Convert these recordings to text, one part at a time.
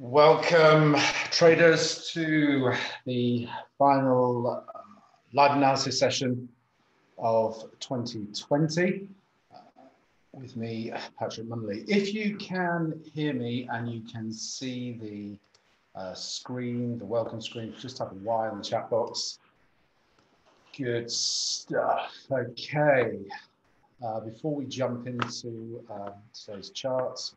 Welcome, traders, to the final uh, live analysis session of 2020 uh, with me, Patrick Munnelly. If you can hear me and you can see the uh, screen, the welcome screen, just type a Y in the chat box. Good stuff. Okay. Uh, before we jump into uh, today's charts,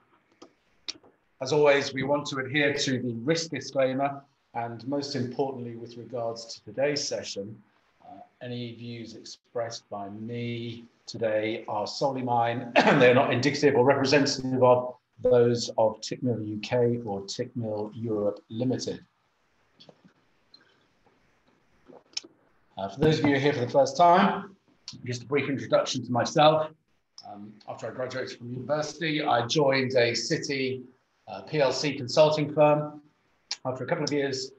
as always, we want to adhere to the risk disclaimer and most importantly, with regards to today's session, uh, any views expressed by me today are solely mine and they're not indicative or representative of those of Tickmill UK or Tickmill Europe Limited. Uh, for those of you who are here for the first time, just a brief introduction to myself. Um, after I graduated from university, I joined a city uh, PLC consulting firm. After a couple of years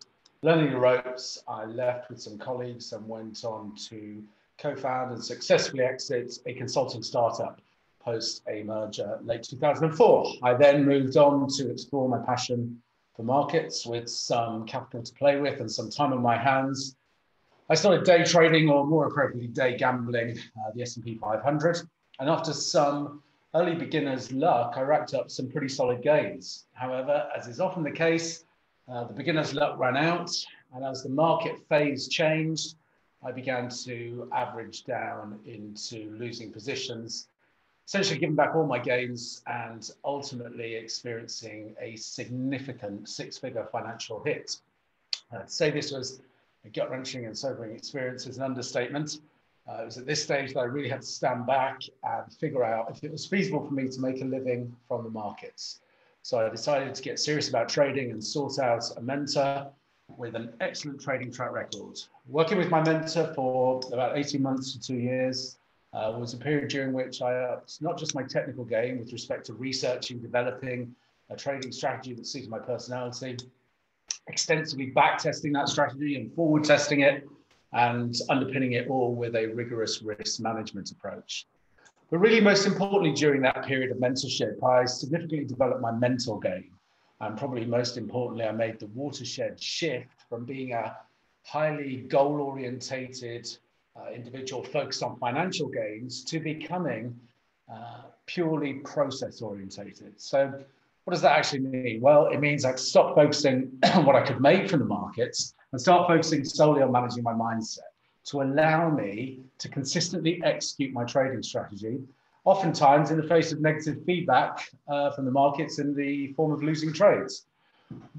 learning the ropes, I left with some colleagues and went on to co-found and successfully exit a consulting startup post a merger late 2004. I then moved on to explore my passion for markets with some capital to play with and some time on my hands. I started day trading, or more appropriately, day gambling, uh, the S&P 500. And after some early beginner's luck, I racked up some pretty solid gains. However, as is often the case, uh, the beginner's luck ran out, and as the market phase changed, I began to average down into losing positions, essentially giving back all my gains and ultimately experiencing a significant six figure financial hit. Uh, to say this was a gut wrenching and sobering experience is an understatement. Uh, it was at this stage that I really had to stand back and figure out if it was feasible for me to make a living from the markets. So I decided to get serious about trading and sort out a mentor with an excellent trading track record. Working with my mentor for about 18 months to two years uh, was a period during which I upped not just my technical game with respect to researching, developing a trading strategy that suited my personality, extensively back testing that strategy and forward testing it and underpinning it all with a rigorous risk management approach. But really, most importantly, during that period of mentorship, I significantly developed my mental game. And probably most importantly, I made the watershed shift from being a highly goal orientated uh, individual focused on financial gains to becoming uh, purely process orientated. So, what does that actually mean? Well, it means I stopped focusing on what I could make from the markets and start focusing solely on managing my mindset to allow me to consistently execute my trading strategy, oftentimes in the face of negative feedback uh, from the markets in the form of losing trades.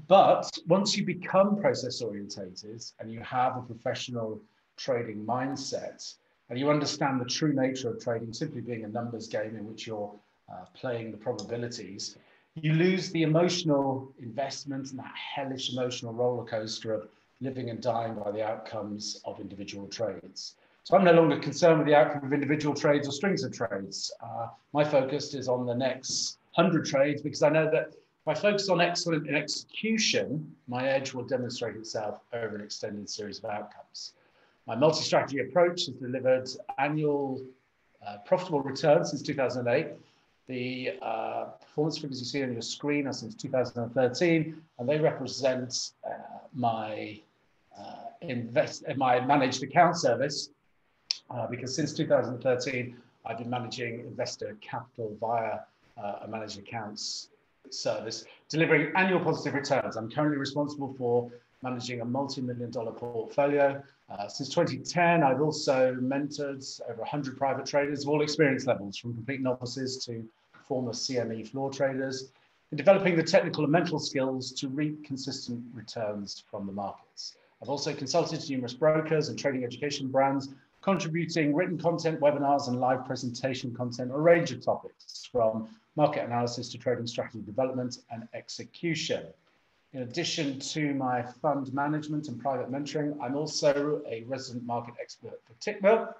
But once you become process orientated and you have a professional trading mindset and you understand the true nature of trading simply being a numbers game in which you're uh, playing the probabilities, you lose the emotional investment and that hellish emotional roller coaster of living and dying by the outcomes of individual trades. So I'm no longer concerned with the outcome of individual trades or strings of trades. Uh, my focus is on the next 100 trades because I know that if I focus on excellent in execution, my edge will demonstrate itself over an extended series of outcomes. My multi-strategy approach has delivered annual uh, profitable returns since 2008. The uh, performance figures you see on your screen are since 2013, and they represent uh, my uh, invest in my managed account service uh, because since 2013 I've been managing investor capital via uh, a managed accounts service, delivering annual positive returns. I'm currently responsible for managing a multi-million dollar portfolio. Uh, since 2010, I've also mentored over 100 private traders of all experience levels, from complete novices to former CME floor traders, in developing the technical and mental skills to reap consistent returns from the markets. I've also consulted numerous brokers and trading education brands, contributing written content, webinars, and live presentation content on a range of topics from market analysis to trading strategy development and execution. In addition to my fund management and private mentoring, I'm also a resident market expert for Tickmill,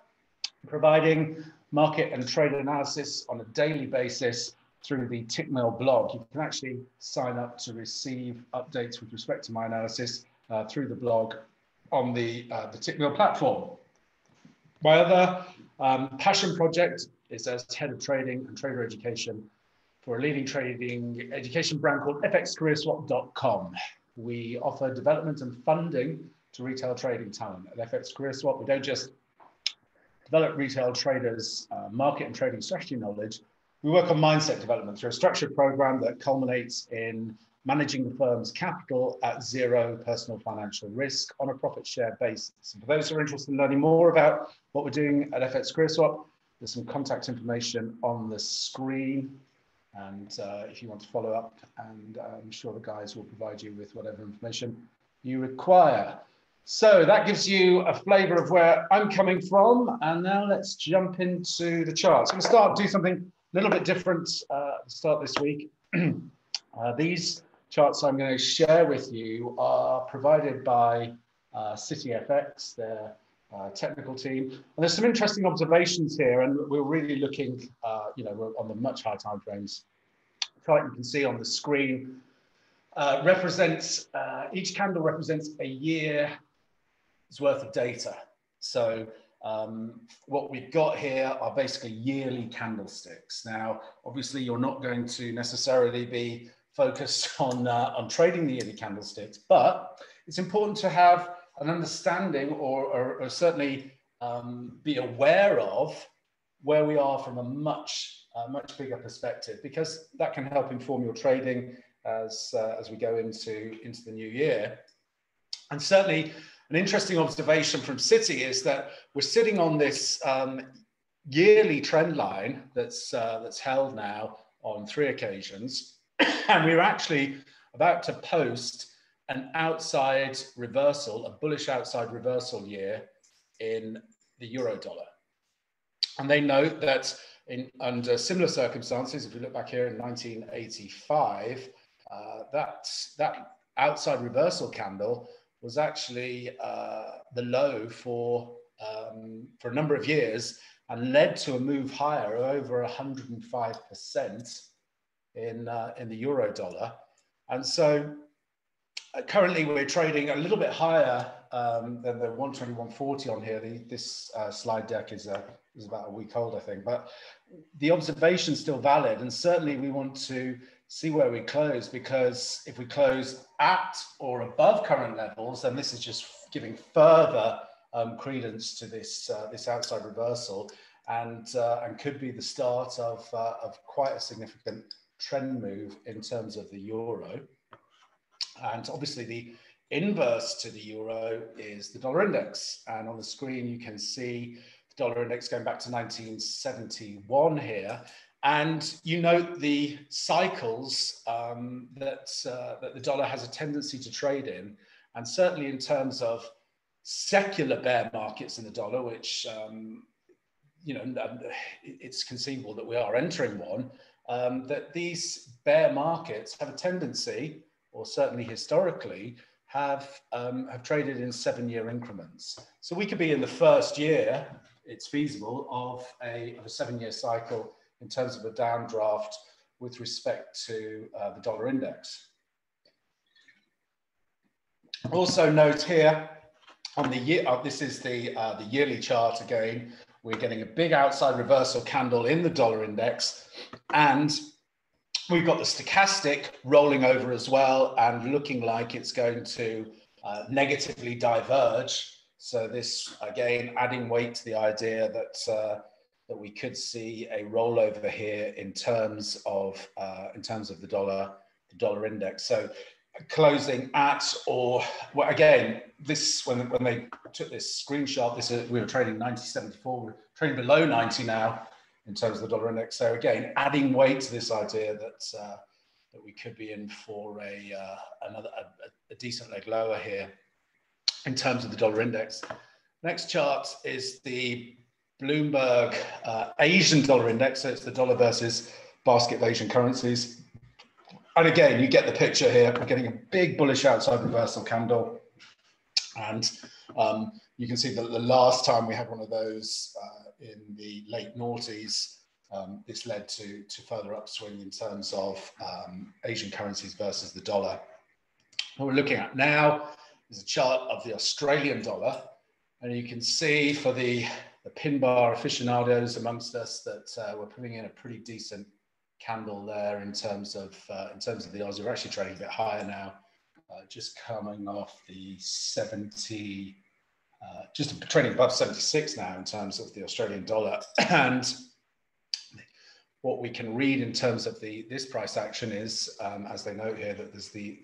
providing market and trade analysis on a daily basis through the Tickmill blog. You can actually sign up to receive updates with respect to my analysis uh, through the blog on the, uh, the Tickmill platform. My other um, passion project is as head of trading and trader education, for a leading trading education brand called fxcareerswap.com. We offer development and funding to retail trading talent at FX Career Swap. We don't just develop retail traders' uh, market and trading strategy knowledge. We work on mindset development through a structured program that culminates in managing the firm's capital at zero personal financial risk on a profit share basis. And for those who are interested in learning more about what we're doing at FX Career Swap, there's some contact information on the screen. And uh, if you want to follow up, and I'm sure the guys will provide you with whatever information you require. So that gives you a flavor of where I'm coming from. And now let's jump into the charts. I'm going to start do something a little bit different uh, start this week. uh, these charts I'm going to share with you are provided by uh, CitiFX, their uh, technical team. And there's some interesting observations here, and we're really looking, uh, you know, we're on the much higher time frames. Chart you can see on the screen uh, represents, uh, each candle represents a year worth of data. So um, what we've got here are basically yearly candlesticks. Now, obviously, you're not going to necessarily be focused on, uh, on trading the yearly candlesticks, but it's important to have an understanding or, or, or certainly um, be aware of where we are from a much, uh, much bigger perspective, because that can help inform your trading as, uh, as we go into, into the new year. And certainly an interesting observation from Citi is that we're sitting on this um, yearly trend line that's, uh, that's held now on three occasions. and we're actually about to post an outside reversal, a bullish outside reversal year in the euro dollar. And they note that in under similar circumstances, if we look back here in 1985, uh, that, that outside reversal candle was actually uh, the low for, um, for a number of years and led to a move higher over 105% in, uh, in the euro dollar. And so currently we're trading a little bit higher um, than the 121.40 on here. The, this uh, slide deck is, a, is about a week old, I think, but the observation is still valid. And certainly we want to see where we close because if we close at or above current levels, then this is just giving further um, credence to this uh, this outside reversal and uh, and could be the start of uh, of quite a significant trend move in terms of the euro. And obviously the inverse to the euro is the dollar index. And on the screen you can see the dollar index going back to 1971 here. And you note the cycles um, that, uh, that the dollar has a tendency to trade in. And certainly in terms of secular bear markets in the dollar, which, um, you know, um, it's conceivable that we are entering one, um, that these bear markets have a tendency, or certainly historically, have, um, have traded in seven year increments. So we could be in the first year, it's feasible, of a, of a seven year cycle in terms of a downdraft with respect to uh, the dollar index. Also note here on the year, uh, this is the, uh, the yearly chart again, we're getting a big outside reversal candle in the dollar index and we've got the stochastic rolling over as well and looking like it's going to uh, negatively diverge. So this, again, adding weight to the idea that uh, that we could see a rollover here in terms of uh, in terms of the dollar the dollar index. So closing at or well, again this when when they took this screenshot this is, we were trading 9074 we're trading below 90 now in terms of the dollar index so again adding weight to this idea that uh, that we could be in for a uh, another a, a decent leg lower here in terms of the dollar index next chart is the Bloomberg uh, Asian dollar index. So it's the dollar versus basket of Asian currencies. And again, you get the picture here. We're getting a big bullish outside reversal candle. And um, you can see that the last time we had one of those uh, in the late noughties, um, this led to, to further upswing in terms of um, Asian currencies versus the dollar. What we're looking at now is a chart of the Australian dollar. And you can see for the the pin bar aficionados amongst us that uh, we're putting in a pretty decent candle there in terms of uh, in terms of the Aussie. We're actually trading a bit higher now, uh, just coming off the 70, uh, just trading above 76 now in terms of the Australian dollar. and what we can read in terms of the this price action is, um, as they note here, that there's the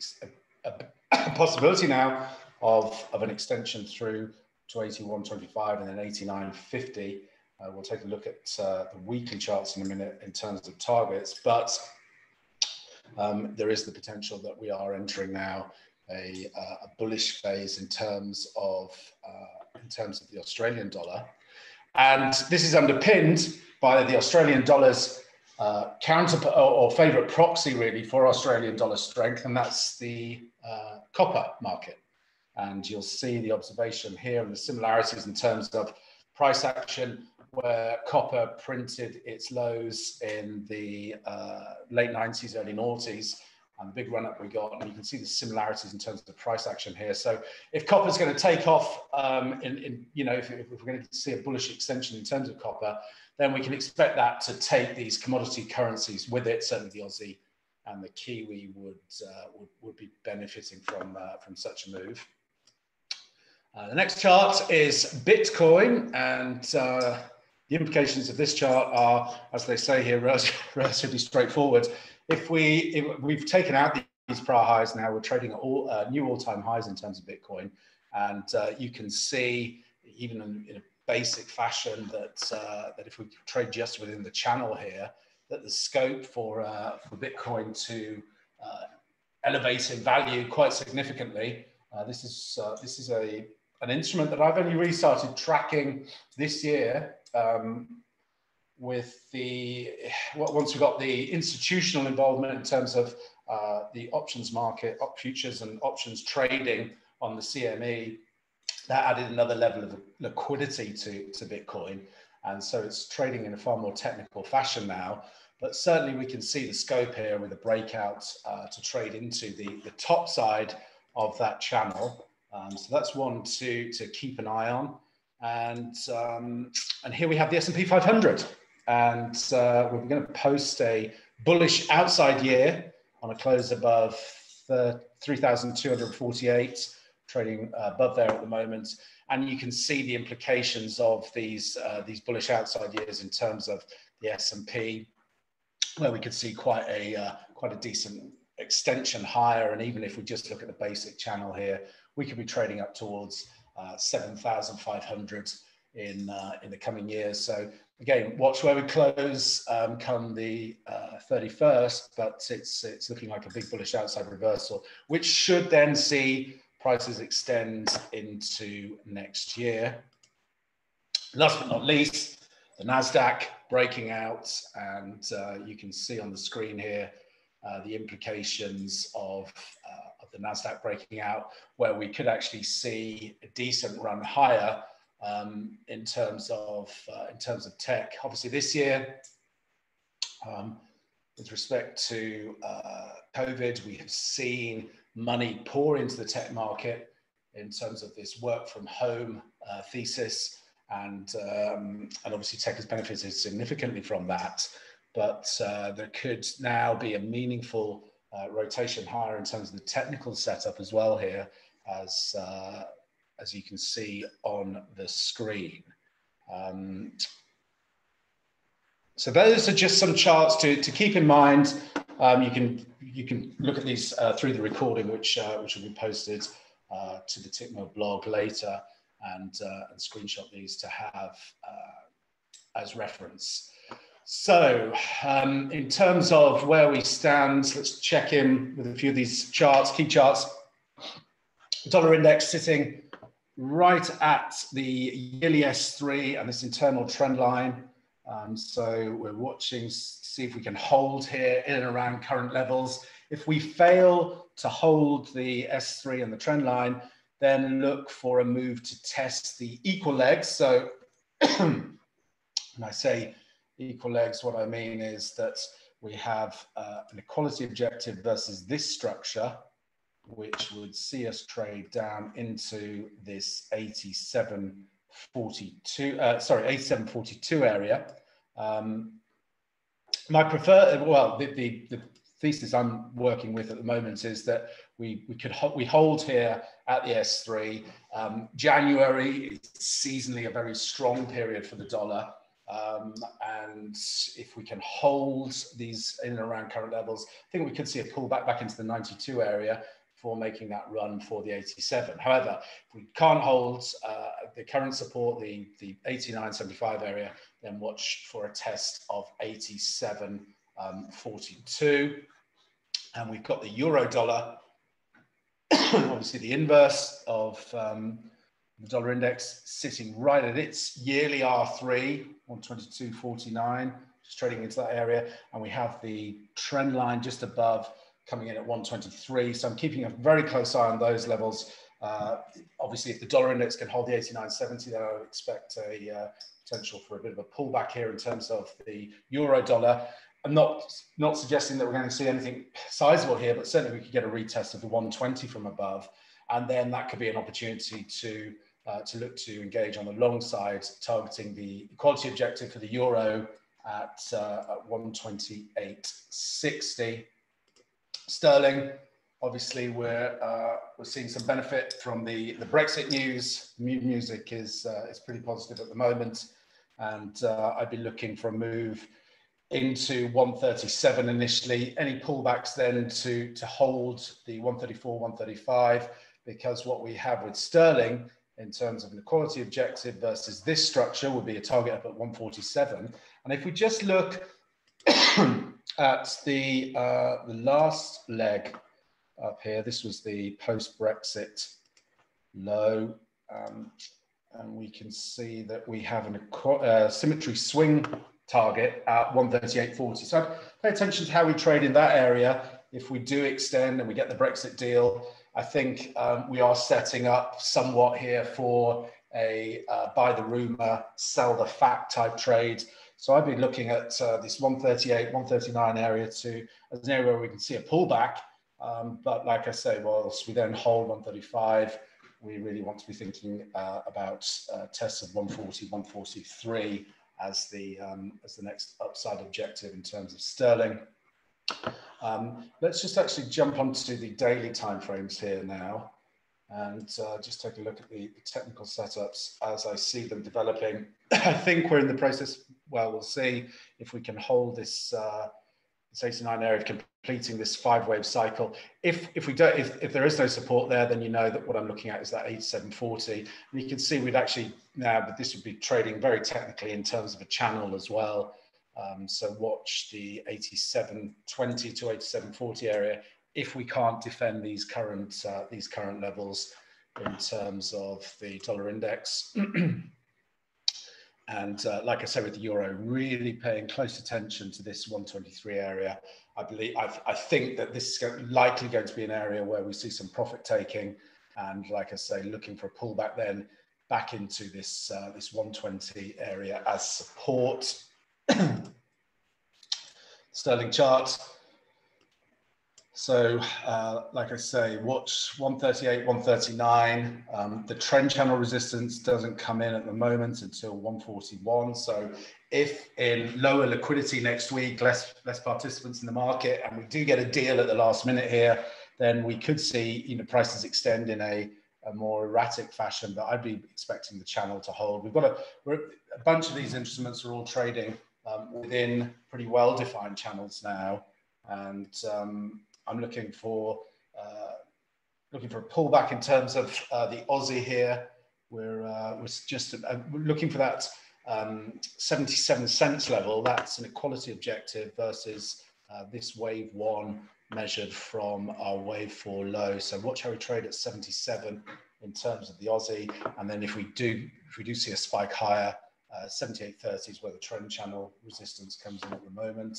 a, a possibility now of, of an extension through to 81.25 and then 89.50. Uh, we'll take a look at uh, the weekly charts in a minute in terms of targets, but um, there is the potential that we are entering now a, uh, a bullish phase in terms of uh, in terms of the Australian dollar, and this is underpinned by the Australian dollar's uh, counter or, favorite proxy really for Australian dollar strength, and that's the uh, copper market. And you'll see the observation here and the similarities in terms of price action where copper printed its lows in the uh, late 90s, early noughties, and the big run up we got. And you can see the similarities in terms of the price action here. So if copper is going to take off, um, in, in, you know, if, if, we're going to see a bullish extension in terms of copper, then we can expect that to take these commodity currencies with it, certainly the Aussie and the Kiwi would, uh, would, would, be benefiting from, uh, from such a move. Uh, the next chart is Bitcoin, and uh, the implications of this chart are, as they say here, relatively straightforward. If we if we've taken out these prior highs now, we're trading at all uh, new all-time highs in terms of Bitcoin, and uh, you can see even in, in, a basic fashion that uh, that if we trade just within the channel here, that the scope for uh, for Bitcoin to uh, elevate in value quite significantly. this is this is a an instrument that I've only really started tracking this year um, with the once we got the institutional involvement in terms of uh, the options market, op futures and options trading on the CME, that added another level of liquidity to, to Bitcoin. And so it's trading in a far more technical fashion now. But certainly we can see the scope here with a breakout uh, to trade into the, the top side of that channel. Um, so that's one to, to keep an eye on. And, um, and here we have the S&P 500. And uh, we're going to post a bullish outside year on a close above 3,248, trading above there at the moment. And you can see the implications of these, uh, these bullish outside years in terms of the S&P, where we could see quite a, uh, quite a decent extension higher. And even if we just look at the basic channel here, we could be trading up towards uh, 7,500 in uh, in the coming years. So again, watch where we close um, come the uh, 31st, but it's it's looking like a big bullish outside reversal, which should then see prices extend into next year. Last but not least, the Nasdaq breaking out, and uh, you can see on the screen here uh, the implications of uh, the Nasdaq breaking out, where we could actually see a decent run higher um, in terms of uh, in terms of tech. Obviously, this year, um, with respect to uh, COVID, we have seen money pour into the tech market in terms of this work from home uh, thesis, and um, and obviously tech has benefited significantly from that. But uh, there could now be a meaningful uh, rotation higher in terms of the technical setup as well here, as, uh, as you can see on the screen. Um, so those are just some charts to, to keep in mind. Um, you can you can look at these uh, through the recording, which uh, which will be posted uh, to the Tickmill blog later, and uh, and screenshot these to have as reference. So, um, in terms of where we stand, let's check in with a few of these charts, key charts. Dollar index sitting right at the yearly S3 and this internal trend line. Um, so we're watching, see if we can hold here in and around current levels. If we fail to hold the S3 and the trend line, then look for a move to test the equal legs. So when I say equal legs, what I mean is that we have uh, an equality objective versus this structure, which would see us trade down into this 8742, uh, sorry, 8742 area. Um, my preferred, well, the, the, the, thesis I'm working with at the moment is that we, we could we hold here at the S3. Um, January is seasonally a very strong period for the dollar. Um, and if we can hold these in and around current levels, I think we could see a pullback back into the 92 area for making that run for the 87. However, if we can't hold uh, the current support, the, the 89.75 area, then watch for a test of 87.42. Um, and we've got the euro dollar, obviously the inverse of um, the dollar index sitting right at its yearly R3, 122.49, just trading into that area. And we have the trend line just above coming in at 123. So I'm keeping a very close eye on those levels. Uh, obviously, if the dollar index can hold the 89.70, then I would expect a uh, potential for a bit of a pullback here in terms of the euro dollar. I'm not not suggesting that we're going to see anything sizable here, but certainly we could get a retest of the 120 from above, and then that could be an opportunity to uh, to look to engage on the long side, targeting the equality objective for the euro at, uh, at 128.60. Sterling, obviously, we're uh, we're seeing some benefit from the the Brexit news. Music is uh, is pretty positive at the moment, and uh, I'd be looking for a move into 137 initially. Any pullbacks then to to hold the 134, 135, because what we have with Sterling in terms of an equality objective versus this structure would be a target up at 147. And if we just look at the, uh, the last leg up here, this was the post-Brexit low. Um, and we can see that we have an uh, symmetry swing target at 138.40. So pay attention to how we trade in that area. If we do extend and we get the Brexit deal, I think um, we are setting up somewhat here for a uh, buy the rumor, sell the fact type trade. So I'd be looking at uh, this 138, 139 area to as an area where we can see a pullback. Um, but like I say, whilst we then hold 135, we really want to be thinking uh, about uh, tests of 140, 143 as the um, as the next upside objective in terms of sterling. Um, let's just actually jump onto the daily timeframes here now and uh, just take a look at the, technical setups as I see them developing. I think we're in the process, well, we'll see if we can hold this, uh, this 89 area of completing this five wave cycle. If, if we don't, if, if there is no support there, then you know that what I'm looking at is that 8740. And you can see we'd actually now, but this would be trading very technically in terms of a channel as well. Um, so watch the 8720 to 8740 area if we can't defend these current uh, these current levels in terms of the dollar index. and uh, like I said with the euro, really paying close attention to this 123 area. I believe i I think that this is likely going to be an area where we see some profit taking, and like I say, looking for a pullback then back into this uh, this 120 area as support. Sterling chart. So, uh, like I say, watch 138, 139. Um, the trend channel resistance doesn't come in at the moment until 141. So, if in lower liquidity next week, less less participants in the market, and we do get a deal at the last minute here, then we could see you know prices extend in a, a more erratic fashion. But I'd be expecting the channel to hold. We've got a, a bunch of these instruments are all trading um, within pretty well defined channels now. And um, I'm looking for uh, looking for a pullback in terms of uh, the Aussie here. We're, uh, we're just uh, looking for that um, 77 cents level. That's an equality objective versus uh, this wave one measured from our wave four low. So watch how we trade at 77 in terms of the Aussie. And then if we do, if we do see a spike higher, uh, 78.30 is where the trend channel resistance comes in at the moment.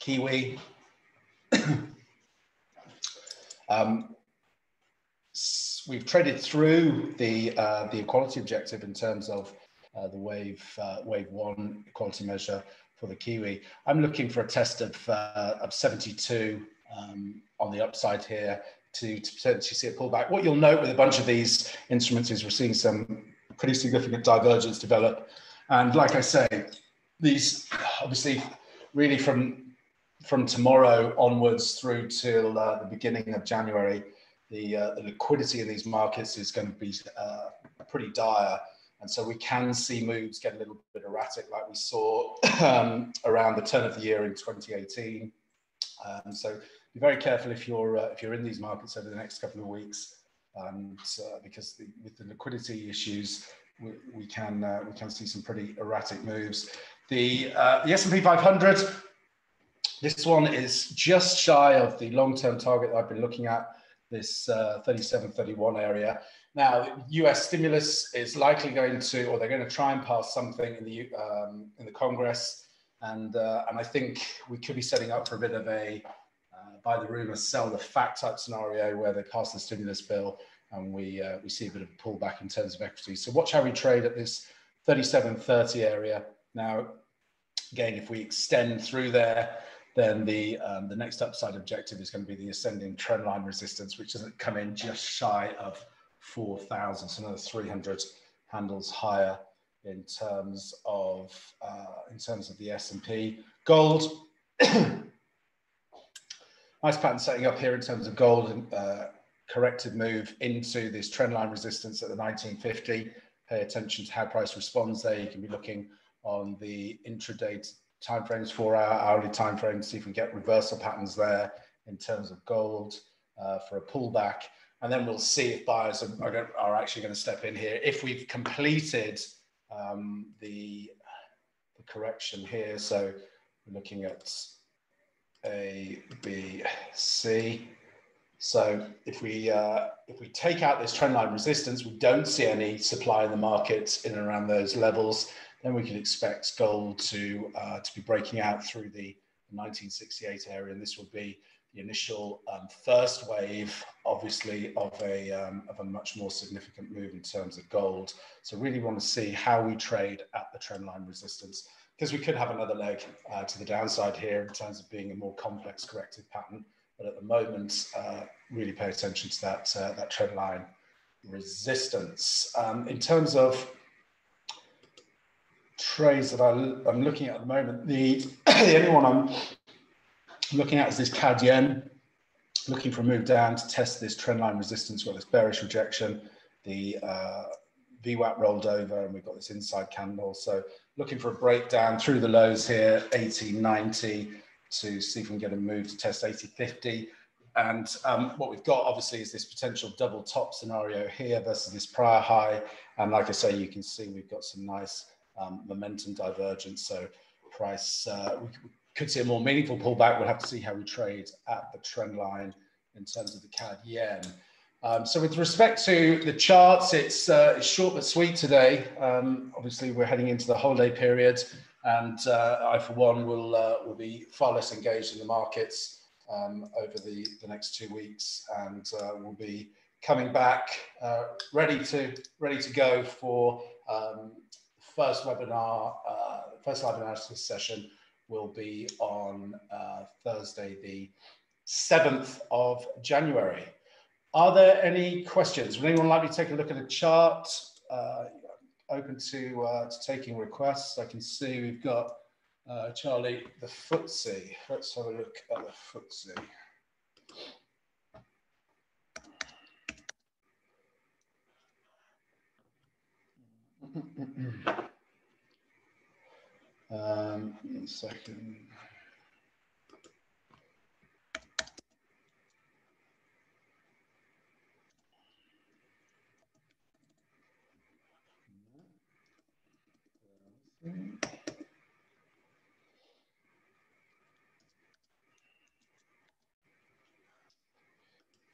Kiwi. um, we've traded through the uh, the equality objective in terms of uh, the wave uh, wave one equality measure for the Kiwi. I'm looking for a test of uh, of 72 um, on the upside here to, to potentially see a pullback. What you'll note with a bunch of these instruments is we're seeing some pretty significant divergence develop. And like I say, these obviously really from from tomorrow onwards through till uh, the beginning of January, the, uh, the liquidity in these markets is going to be uh, pretty dire. And so we can see moves get a little bit erratic, like we saw um, around the turn of the year in 2018. Um, so be very careful if you're uh, if you're in these markets over the next couple of weeks, uh, because the, with the liquidity issues, we, we can uh, we can see some pretty erratic moves. The uh, the S&P 500, this one is just shy of the long-term target that I've been looking at, this uh, 37, 31 area. Now, U.S. stimulus is likely going to, or they're going to try and pass something in the um, in the Congress, and uh, and I think we could be setting up for a bit of a uh, buy the rumor, sell the fact type scenario where they pass the stimulus bill and we uh, we see a bit of a pullback in terms of equity. So watch how we trade at this 37.30 area. Now, again, if we extend through there, then the um, the next upside objective is going to be the ascending trendline resistance, which doesn't come in just shy of 4,000, so another 300 handles higher in terms of uh, in terms of the S&P. Gold, nice pattern setting up here in terms of gold and uh, corrective move into this trendline resistance at the 1950. Pay attention to how price responds there. You can be looking on the intraday timeframes, four hour, hourly timeframes, see if we get reversal patterns there in terms of gold uh, for a pullback. And then we'll see if buyers are, are actually going to step in here. If we've completed um, the, the correction here, so we're looking at A, B, C. So if we uh, if we take out this trendline resistance, we don't see any supply in the market in and around those levels then we can expect gold to, uh, to be breaking out through the 1968 area. And this will be the initial um, first wave, obviously, of a, um, of a much more significant move in terms of gold. So really want to see how we trade at the trendline resistance because we could have another leg uh, to the downside here in terms of being a more complex corrective pattern. But at the moment, uh, really pay attention to that, uh, that trendline resistance. Um, in terms of trades that I, am looking at at the moment, the, the only one I'm looking at is this CAD yen, looking for a move down to test this trendline resistance. Got this bearish rejection, the uh, VWAP rolled over, and we've got this inside candle. So looking for a breakdown through the lows here, 8090, to see if we can get a move to test 8050. And um, what we've got obviously is this potential double top scenario here versus this prior high. And like I say, you can see we've got some nice um, momentum divergence. So price, uh, we could see a more meaningful pullback. We'll have to see how we trade at the trend line in terms of the CAD yen. Um, so with respect to the charts, it's, uh, short but sweet today. Um, obviously, we're heading into the holiday period, and uh, I, for one, will uh, will be far less engaged in the markets um, over the, the next two weeks, and uh, we'll be coming back uh, ready to ready to go for um, first webinar, uh, first live analysis session will be on uh, Thursday, the 7th of January. Are there any questions? Would anyone like me to take a look at the chart? Uh, open to, uh, to taking requests. I can see we've got uh, Charlie, the FTSE. Let's have a look at the FTSE. Um, one second.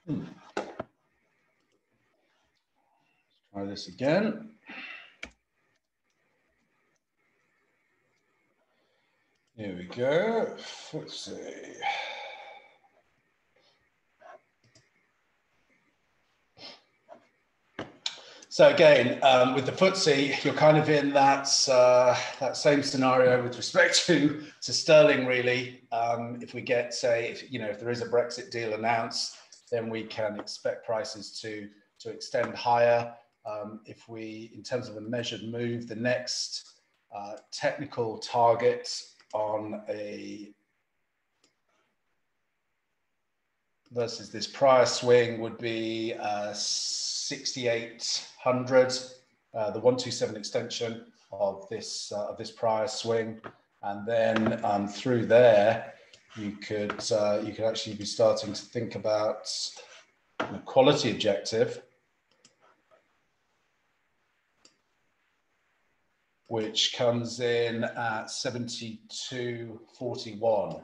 Hmm. Let's try this again. Here we go. Let's see. So again, um, with the FTSE, you're kind of in that uh, that same scenario with respect to to sterling. Really, um, if we get say, if, you know, if there is a Brexit deal announced, then we can expect prices to to extend higher. Um, if we, in terms of a measured move, the next uh, technical target on a versus this prior swing would be uh, 6,800, uh, the 127 extension of this uh, of this prior swing, and then um, through there, you could uh, you could actually be starting to think about a quality objective, which comes in at 72.41.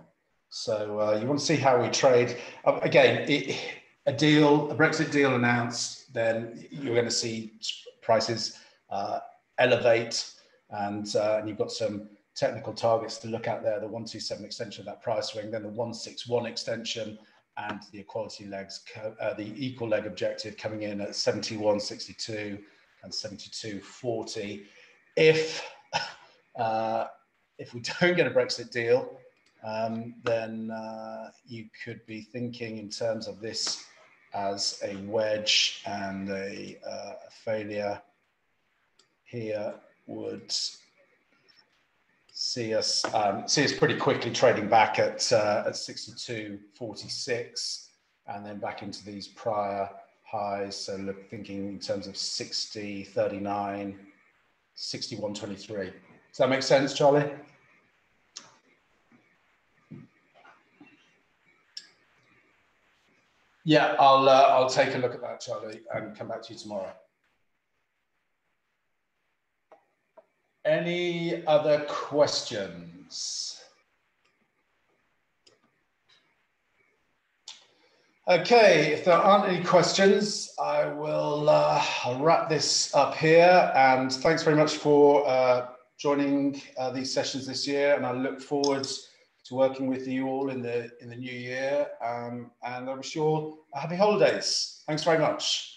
So uh, you want to see how we trade. Uh, again, it, a deal, a Brexit deal announced, then you're going to see prices uh, elevate, and, uh, and you've got some technical targets to look at there: the 127 extension of that price swing, then the 161 extension, and the equality legs, uh, the equal leg objective coming in at 71.62 and 72.40. If uh, if we don't get a Brexit deal, um, then uh, you could be thinking in terms of this as a wedge and a, uh, a failure here would see us um, see us pretty quickly trading back at uh, at 62.46 and then back into these prior highs. So look, thinking in terms of 60, 39, 61.23. Does that make sense, Charlie? Yeah, I'll uh, I'll take a look at that, Charlie, and come back to you tomorrow. Any other questions? Okay, if there aren't any questions, I will uh, wrap this up here. And thanks very much for uh, joining uh, these sessions this year. And I look forward to working with you all in the in the new year. Um, and I wish you all happy holidays. Thanks very much.